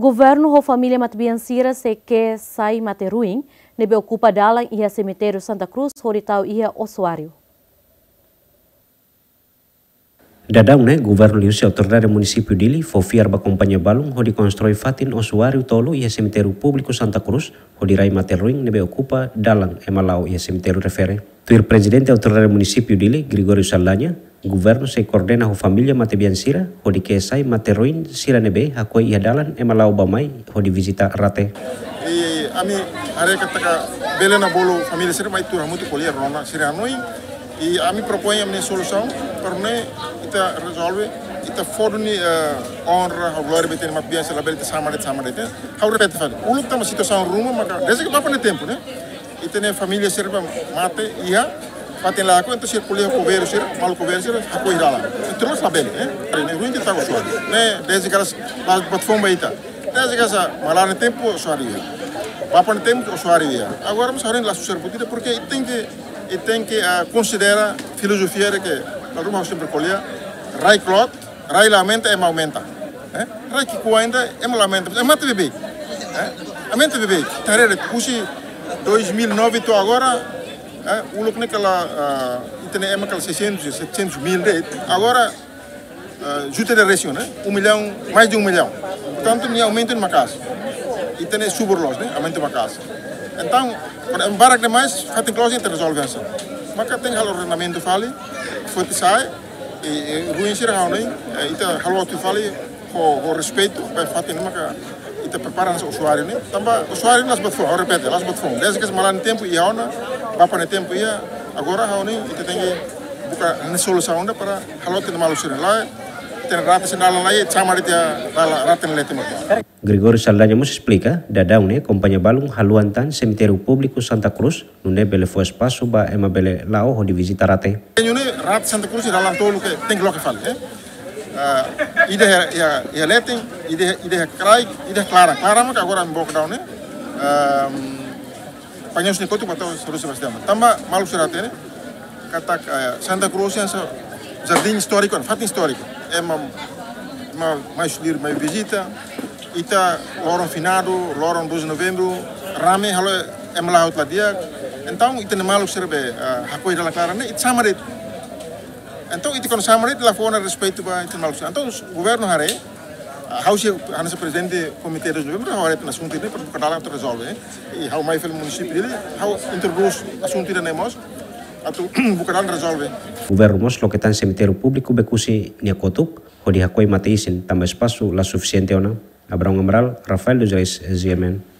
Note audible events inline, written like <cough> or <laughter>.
Governo ou família Matbiansira se que sai materuim, nebe ocupa dalang ia cemitério Santa Cruz, horitau ia osuário. Dadang né, governo liusi autoridade município dili fofiar ba companhia balung ho constrói fatin osuário tolo ia cemitério público Santa Cruz ho rai materuing nebe ocupa dalang emalau ia cemitério refere. Tuir presidente autoridade município dili Gregorio Saldanha governo se coordena ho família mate biansira ho di kesai mate ruin sira nebe hakoi ia dalan e malau bamai ho visita rate. E ami are kataka belena bolo família sira mai turah muito colher rona sira noi e ami propõe a solução para ne ita resolve ita forni uh, honra ho glória beten mat biansa la belita samare samare te. Ha repete fa uluk tama situação ruma maka desde que papa ne tempo né ita ne família sira mate ia Fatin se colher o coveiro ser mal coveiro ser a coisa lá. Então não sabe né? Ne ruim de tá com suado. Né desde que as as batfom baita. Desde que essa malar tempo suaria. Papa no tempo suaria. Agora vamos fazer lá sucesso porque tem que e tem que uh, considerar filosofia que a ruma sempre colher rai clot, rai lamenta e aumenta. Eh? Rai que ainda é lamenta. É mata bebê. Eh? Aumenta bebê. Tarere, puxi 2009 to agora eh, uluk ni kala uh, itene ema kala 600, 700 mil de agora uh, juta de região, né? Um milhão, mais de um milhão. Portanto, nem aumento numa casa. E tem suburlos, né? Aumento uma casa. Então, para barak demais, fatem close entre resolve essa. Mas tem halo ordenamento fali, foi sai e ruim ser halo, né? Ita halo tu fali, com respeito, para fatem numa te preparan usuario ini, tambah usuario nas betfung, ora pete, nas betfung. Desde que malan tempo ia ya ona, bapa ne tempo ia, ya. agora ha oni kita tinggi buka ne solução onda para halotin malusir lá, ten rapis nalan lá sama chamar dia dala raten Gregori mata. Gregorio Saldaña nos explica, da kompanya balung haluan tan, cemitério público Santa Cruz, nunde bele foi espaço ba ema bele lao ho de visitarate. Tenho ne rat Santa Cruz dalam tolu que tem que lo que fale, eh? Uh, ide ya ya leting, ide ide krai, ide clara, clara mak agora mbok daun ne. Um, panjang sini kotu batau terus sebab Tambah malu surat ini kata Santa Cruz yang jardim histórico, fato histórico. É uma uma mais lir mais visita. Ita lorong finado, lorong 12 novembro, rame halo é melaut lá dia. Então ita ne malu serbe hakoi dalam karane it sama. Então ita kono sama det la fona respeito ba ita malu. Então o governo hare House Hannes presidente comitê de novembro, agora tem assunto ini para bukan dalam resolve. E how mai fel município dele, how introduz assunto ini nemos, atau <clears throat> bukan dalam resolve. Governo mos lo que tan cemitério público bekusi nia kotuk, ho di hakoi mateisin tambah espaço la suficiente ona. Abraão Amaral, Rafael dos Reis, ZMN.